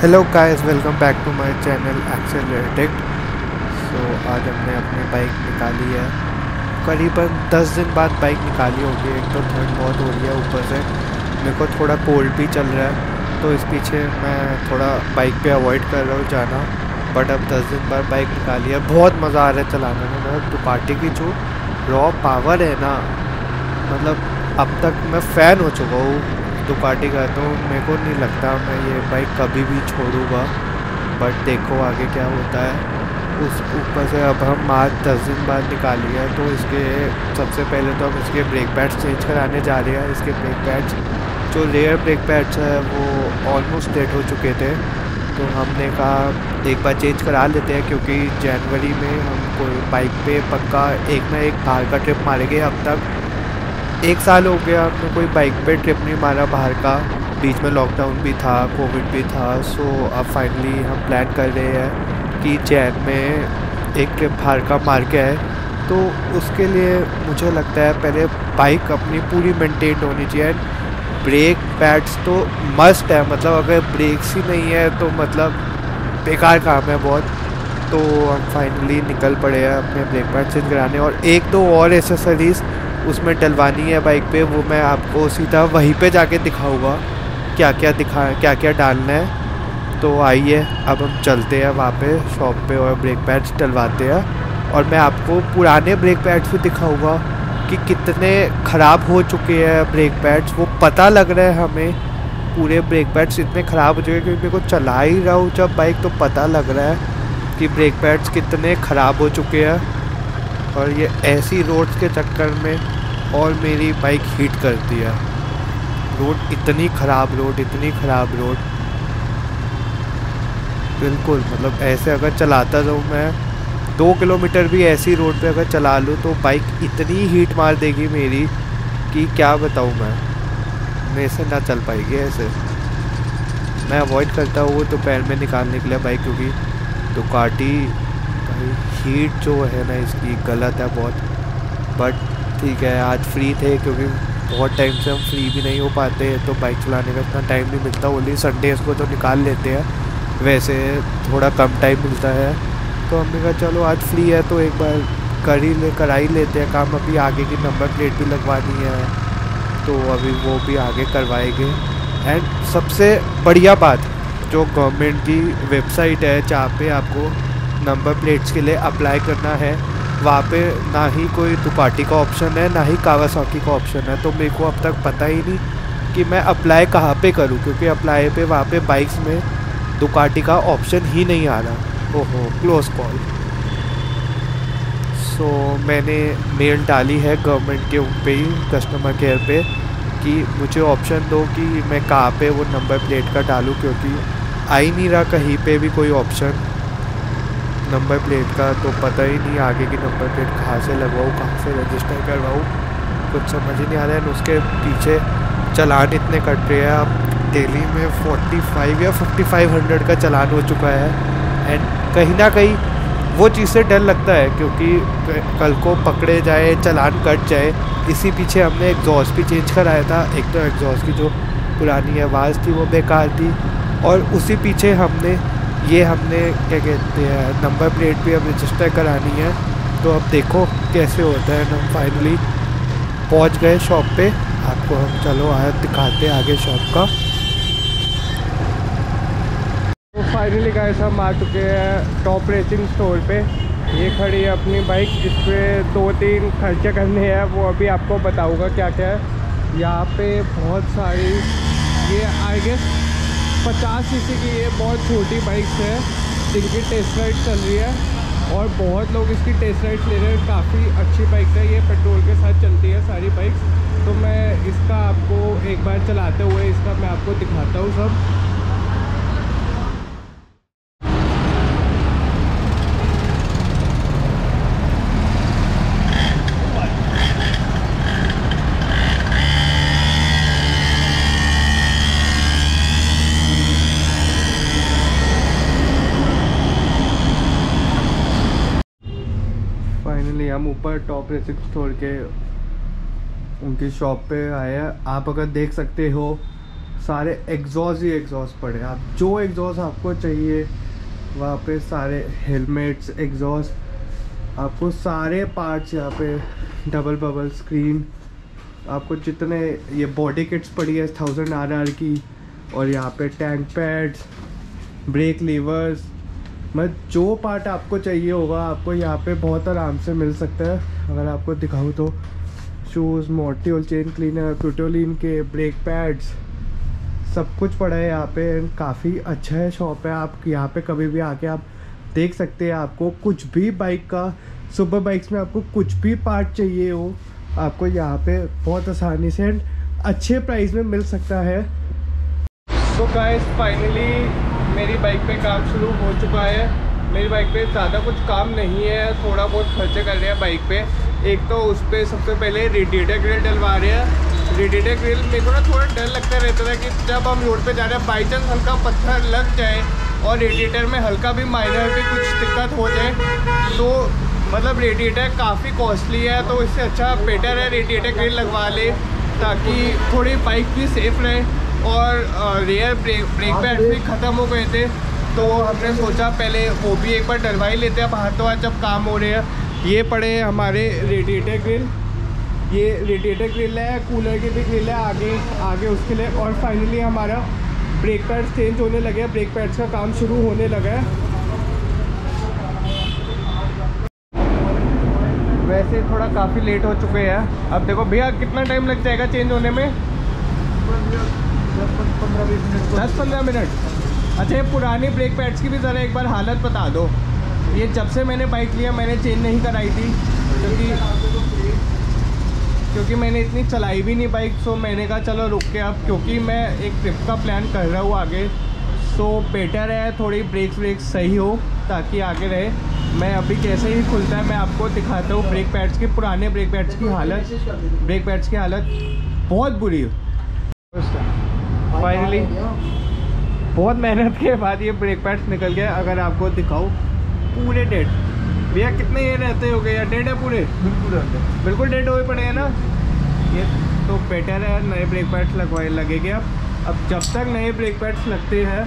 Hello guys welcome back to my channel accelerated so आज हमने अपनी बाइक निकाली है। करीबन 10 दिन बाद बाइक निकाली होगी। एक तो ठंड बहुत हो रही है ऊपर से। मेरे को थोड़ा कोल्ड भी चल रहा है। तो इस पीछे मैं थोड़ा बाइक पे अवॉइड कर रहा हूँ जाना। बट अब 10 दिन बाद बाइक निकाली है। बहुत मज़ा आ रहा है चलाने में। मतलब दुपाटी की जो रॉ पावर है ना। मतलब अब तक मैं फ़ैन हो चुका हूँ। दुकाटी का तो मेरे को नहीं लगता मैं ये बाइक कभी भी छोड़ूँगा। बट देखो आगे क्या होता है। उस ऊपर से अब हम आज दस दिन बाद निकाली है तो इसके सबसे पहले तो हम इसके ब्रेक पैड्स चेंज कराने जा रहे हैं। इसके ब्रेक पैड्स जो रेयर ब्रेक पैड्स है, वो ऑलमोस्ट डेट हो चुके थे। तो हमने कहा एक बार चेंज करा लेते हैं, क्योंकि जनवरी में हम कोई बाइक पे पक्का एक ना एक बाहर का ट्रिप मारेंगे अब तक। एक साल हो गया, हमने कोई बाइक पे ट्रिप नहीं मारा बाहर का। बीच में लॉकडाउन भी था कोविड भी था सो अब फाइनली हम प्लान कर रहे हैं कि जैन में एक ट्रिप बाहर का मार के आए। तो उसके लिए मुझे लगता है पहले बाइक अपनी पूरी मेंटेन होनी चाहिए। ब्रेक पैड्स तो मस्ट है मतलब अगर ब्रेक्स ही नहीं है तो मतलब बेकार काम है बहुत। तो हम फाइनली निकल पड़े हैं अपने ब्रेक पैड चेंज कराने। और एक दो और एसेसरीज़ उसमें डलवानी है बाइक पे, वो मैं आपको सीधा वहीं पे जाके दिखाऊँगा क्या क्या दिखा, क्या क्या डालना है। तो आइए, अब हम चलते हैं वहाँ पे शॉप पे और ब्रेक पैड्स डलवाते हैं। और मैं आपको पुराने ब्रेक पैड्स भी दिखाऊँगा कि कितने ख़राब हो चुके हैं ब्रेक पैड्स वो पता लग रहा है हमें, पूरे ब्रेक पैड्स इतने ख़राब हो चुके हैं क्योंकि मेरे को चला ही रहा हूँ जब बाइक तो पता लग रहा है कि ब्रेक पैड्स कितने ख़राब हो चुके हैं। और ये ऐसी रोड्स के चक्कर में और मेरी बाइक हीट करती है। रोड इतनी ख़राब रोड इतनी ख़राब रोड बिल्कुल मतलब ऐसे अगर चलाता तो मैं, दो किलोमीटर भी ऐसी रोड पे अगर चला लूँ तो बाइक इतनी हीट मार देगी मेरी कि क्या बताऊँ मैं। मेरे से ना चल पाएगी ऐसे। मैं अवॉइड करता हूँ तो पैर में निकालने के लिए बाइक क्योंकि दुकाटी भाई हीट जो है ना, इसकी गलत है बहुत। बट ठीक है, आज फ्री थे क्योंकि बहुत टाइम से हम फ्री भी नहीं हो पाते तो बाइक चलाने का इतना टाइम नहीं मिलता। ओनली संडेज़ को तो निकाल लेते हैं। वैसे थोड़ा कम टाइम मिलता है। तो हमने कहा, चलो, आज फ्री है तो एक बार कर ही ले, करा ही लेते हैं काम। अभी आगे की नंबर प्लेट भी लगवानी है। तो अभी वो भी आगे करवाएँगे। एंड सबसे बढ़िया बात, जो गवर्नमेंट की वेबसाइट है, जहाँ पे आपको नंबर प्लेट्स के लिए अप्लाई करना है वहाँ पे ना ही कोई दुपाटी का ऑप्शन है, ना ही कावासाकी का ऑप्शन है तो मेरे को अब तक पता ही नहीं कि मैं अप्लाई कहाँ पे करूँ, क्योंकि अप्लाई पे वहाँ पे बाइक्स में दुकाटी का ऑप्शन ही नहीं आ रहा। ओहो क्लोज कॉल सो मैंने मेल डाली है गवर्नमेंट के पे ही कस्टमर केयर पे, कि मुझे ऑप्शन दो कि मैं कहाँ पे वो नंबर प्लेट का डालूँ, क्योंकि आ ही नहीं रहा कहीं पे भी कोई ऑप्शन नंबर प्लेट का तो पता ही नहीं आगे की नंबर प्लेट कहाँ से लगवाऊँ, कहाँ से रजिस्टर करवाऊँ। कुछ समझ ही नहीं आ रहा है उसके पीछे चलान इतने कट रहे हैं। अब डेली में 45 या 5500 का चलान हो चुका है। एंड कहीं ना कहीं वो चीज़ से डर लगता है, क्योंकि कल को पकड़े जाए, चलान कट जाए। इसी पीछे हमने एग्जॉस्ट भी चेंज कराया था। एक तो एग्जॉस्ट की जो पुरानी आवाज़ थी, वो बेकार थी। और उसी पीछे हमने ये हमने, क्या कहते हैं नंबर प्लेट भी अब रजिस्टर करानी है। तो अब देखो कैसे होता है हम फाइनली पहुँच गए शॉप पे। आपको हम चलो आया दिखाते आगे शॉप का। तो फाइनली गए हम आ चुके हैं टॉप रेसिंग स्टोर पे। ये खड़ी है अपनी बाइक जिस पर दो तीन खर्चे करने हैं। वो अभी आपको बताऊँगा क्या क्या है। यहाँ पे बहुत सारी, ये आई गेस पचास सी की ये बहुत छोटी बाइक्स है। जिनकी टेस्ट राइड चल रही है और बहुत लोग इसकी टेस्ट राइड ले रहे हैं। काफ़ी अच्छी बाइक है। ये पेट्रोल के साथ चलती है सारी बाइक्स तो मैं इसका आपको एक बार चलाते हुए इसका मैं आपको दिखाता हूँ सब फाइनली हम ऊपर टॉप रेसिंग स्टोर के, उनकी शॉप पे आए हैं। आप अगर देख सकते हो, सारे एग्जॉस्ट ही एग्जॉस्ट पड़े आप जो एग्जॉस्ट आपको चाहिए, वहाँ पे सारे हेलमेट्स एग्जॉस्ट आपको सारे पार्ट्स यहाँ पे डबल बबल स्क्रीन आपको जितने, ये बॉडी किट्स पड़ी है थाउज़ेंड आर आर की, और यहाँ पे टैंक पैड्स ब्रेक लीवर्स मतलब जो पार्ट आपको चाहिए होगा, आपको यहाँ पे बहुत आराम से मिल सकता है। अगर आपको दिखाऊँ तो शूज़ मोटी चेन क्लीनर प्यूटोलिन के ब्रेक पैड्स सब कुछ पड़ा है यहाँ पे। काफ़ी अच्छा है शॉप है। आप यहाँ पे कभी भी आके आप देख सकते हैं आपको कुछ भी बाइक का सुपर बाइक्स में आपको कुछ भी पार्ट चाहिए हो, आपको यहाँ पे बहुत आसानी से एंड अच्छे प्राइस में मिल सकता है। तो गाइस फाइनली मेरी बाइक पे काम शुरू हो चुका है। मेरी बाइक पे ज़्यादा कुछ काम नहीं है, थोड़ा बहुत खर्चे कर रहे हैं बाइक पे। एक तो उस पर सबसे पहले रेडिएटर ग्रिल डलवा रहे हैं। रेडिएटर ग्रिल मेरे को ना थोड़ा डर लगता रहता था कि जब हम रोड पे जा रहे हैं बाई चांस हल्का पत्थर लग जाए और रेडिएटर में हल्का भी माइनर भी कुछ दिक्कत हो जाए तो मतलब रेडिएटर काफ़ी कॉस्टली है तो इससे अच्छा बेटर है रेडिएटर ग्रिल लगवा ले ताकि थोड़ी बाइक भी सेफ़ रहे। और रेयर ब्रेक ब्रेक पैड भी ख़त्म हो गए थे तो हमने सोचा पहले वो भी एक बार डलवा ही लेते हैं। तो आज जब काम हो रहे हैं, ये पड़े हमारे रेडिएटर ग्रिल ये रेडिएटर ग्रिल है कूलर की भी ग्रिल है, आगे आगे उसके लिए। और फाइनली हमारा ब्रेक पैड्स चेंज होने लगे हैं। ब्रेक पैड्स का काम शुरू होने लगा है। वैसे थोड़ा काफ़ी लेट हो चुके हैं। अब देखो, भैया, कितना टाइम लग जाएगा चेंज होने में? दस पंद्रह मिनट। अच्छा ये पुरानी ब्रेक पैड्स की भी ज़रा एक बार हालत बता दो। ये जब से मैंने बाइक लिया मैंने चेंज नहीं कराई थी क्योंकि क्योंकि मैंने इतनी चलाई भी नहीं बाइक सो मैंने कहा चलो रुक के अब क्योंकि मैं एक ट्रिप का प्लान कर रहा हूँ आगे। सो बेटर है थोड़ी ब्रेक्स व्रेक्स सही हो ताकि आगे रहे। मैं अभी कैसे ही खुलता है मैं आपको दिखाता हूँ ब्रेक पैड्स की पुराने ब्रेक पैड्स की हालत। ब्रेक पैड्स की हालत बहुत बुरी फाइनली बहुत मेहनत के बाद ये ब्रेक पैड्स निकल गए अगर आपको दिखाऊँ पूरे डेट भैया कितने ये रहते हो गए या डेड है पूरे? बिल्कुल बिल्कुल डेड हुए पड़े हैं ना? ये तो बेटर है नए ब्रेक पैड्स लगवाए लगेंगे अब। अब जब तक नए ब्रेक पैड्स लगते हैं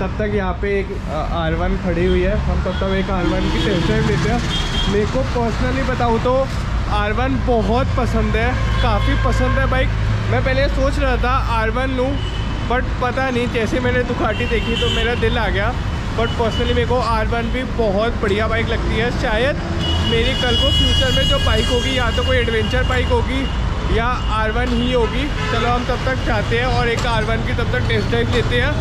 तब तक यहाँ पे एक आर वन खड़ी हुई है। हम तब तक एक आर वन की टेस्ट ड्राइव लेते हैं। मेरे को पर्सनली बताऊँ तो आर वन बहुत पसंद है काफ़ी पसंद है बाइक मैं पहले सोच रहा था आर वन लूँ बट पता नहीं, जैसे मैंने दुखाटी देखी तो मेरा दिल आ गया। बट पर्सनली मेरे को आर वन भी बहुत बढ़िया बाइक लगती है। शायद मेरी कल को फ्यूचर में जो बाइक होगी, या तो कोई एडवेंचर बाइक होगी, या आर वन ही होगी। चलो हम तब तक चाहते हैं और एक आर वन की तब तक टेस्ट ड्राइव लेते हैं।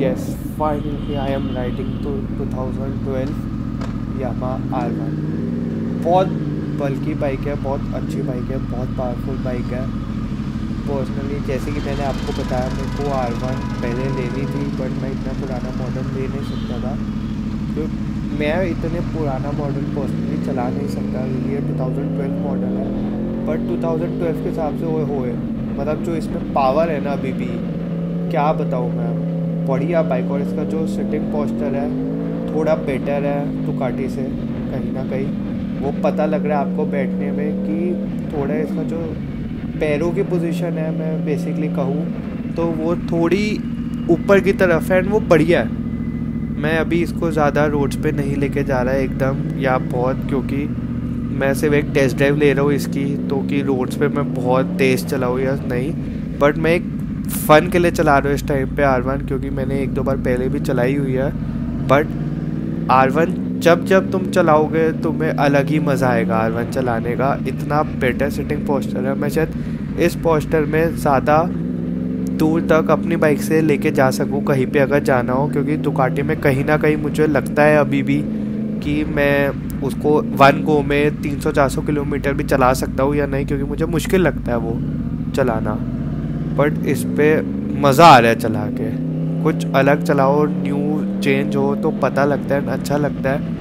Yes finally I am riding two two thousand twelve Yamaha R one बहुत बल्कि बाइक है, बहुत अच्छी बाइक है, बहुत पावरफुल बाइक है। पर्सनली जैसे कि मैंने आपको बताया, मेरे को आर वन पहले लेनी थी बट मैं इतना पुराना मॉडल ले नहीं सकता था। तो मैं इतने पुराना मॉडल पर्सनली चला नहीं सकता। ये 2012 मॉडल है बट 2012 के हिसाब से वो होए। मतलब जो इसमें पावर है ना अभी भी, क्या बताऊँ मैं? बढ़िया बाइक और इसका जो सिटिंग पोस्टर है, थोड़ा बेटर है दुकाटी से, कहीं ना कहीं। वो पता लग रहा है आपको बैठने में कि थोड़ा इसका जो पैरों की पोजीशन है, मैं बेसिकली कहूँ तो वो थोड़ी ऊपर की तरफ़ है एंड वो बढ़िया है। मैं अभी इसको ज़्यादा रोड्स पे नहीं लेके जा रहा है एकदम, या बहुत, क्योंकि मैं सिर्फ़ एक टेस्ट ड्राइव ले रहा हूँ इसकी तो कि रोड्स पे मैं बहुत तेज़ चलाऊँ या नहीं। बट मैं एक फ़न के लिए चला रहा हूँ इस टाइम पे आर वन क्योंकि मैंने एक दो बार पहले भी चलाई हुई है। बट आर वन जब जब तुम चलाओगे, तुम्हें अलग ही मज़ा आएगा आर वन चलाने का। इतना बेटर सिटिंग पोस्टर है। मैं शायद इस पोस्टर में ज़्यादा दूर तक अपनी बाइक से लेके जा सकूँ, कहीं पे अगर जाना हो, क्योंकि दुकाटी में कहीं ना कहीं मुझे लगता है अभी भी कि मैं उसको वन गो में 300-400 किलोमीटर भी चला सकता हूँ या नहीं, क्योंकि मुझे मुश्किल लगता है वो चलाना। बट इस पर मज़ा आ रहा है चला के। कुछ अलग चलाओ न्यू चेंज हो तो पता लगता है अच्छा लगता है।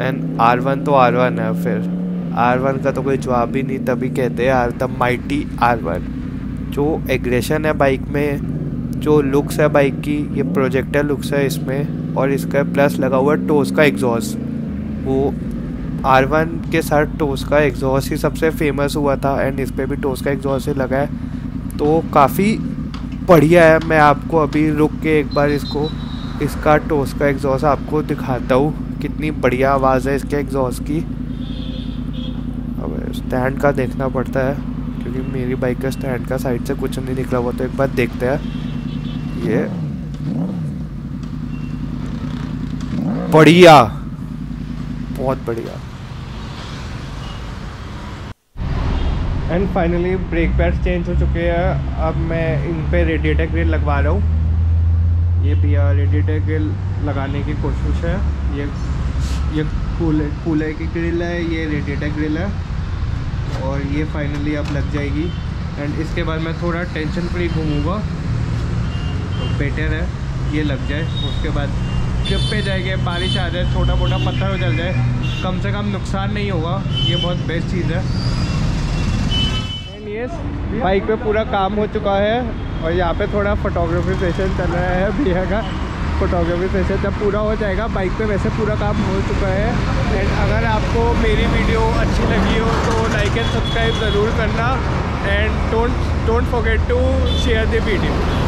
एंड आर वन तो आर वन है फिर। आर वन का तो कोई जवाब ही नहीं, तभी कहते हैं R the mighty R one जो एग्रेशन है बाइक में, जो लुक्स है बाइक की, ये प्रोजेक्टर लुक्स है इसमें, और इसका प्लस लगा हुआ है टोस का एग्जॉस्ट वो आर वन के साथ टोस का एग्जॉस्ट ही सबसे फ़ेमस हुआ था एंड इस पर भी टोस का एग्जॉस्ट ही लगा है। तो काफ़ी बढ़िया है, मैं आपको अभी रुक के एक बार इसको, इसका टोस का एग्जॉस्ट आपको दिखाता हूँ। कितनी बढ़िया आवाज़ है इसके एग्जॉस्ट की। अब स्टैंड का देखना पड़ता है, क्योंकि मेरी बाइक का स्टैंड का साइड से कुछ नहीं निकला हुआ तो एक बार देखते हैं। ये। बढ़िया। बहुत बढ़िया। And finally brake pads change हो चुके हैं। अब मैं इन पे रेडिएटर ग्रिल लगवा रहा हूँ। ये भैया रेडिएटर ग्रिल लगाने की कोशिश है। ये ये कूलर कूलर की ग्रिल है, ये रेडिएटर ग्रिल है। और ये फाइनली अब लग जाएगी। एंड इसके बाद मैं थोड़ा टेंशन फ्री घूमूँगा। तो बेटर है, ये लग जाए। उसके बाद ट्रिप पे जाएँगे, बारिश आ जाए छोटा मोटा पत्थर हो जाए। कम से कम नुकसान नहीं होगा। ये बहुत बेस्ट चीज़ है। बाइक पे पूरा काम हो चुका है और यहाँ पे थोड़ा फोटोग्राफी सेशन चल रहा है, भैया का फोटोग्राफी सेशन जब पूरा हो जाएगा बाइक पे वैसे पूरा काम हो चुका है। एंड अगर आपको मेरी वीडियो अच्छी लगी हो तो लाइक एंड सब्सक्राइब ज़रूर करना। And don't don't forget to share the video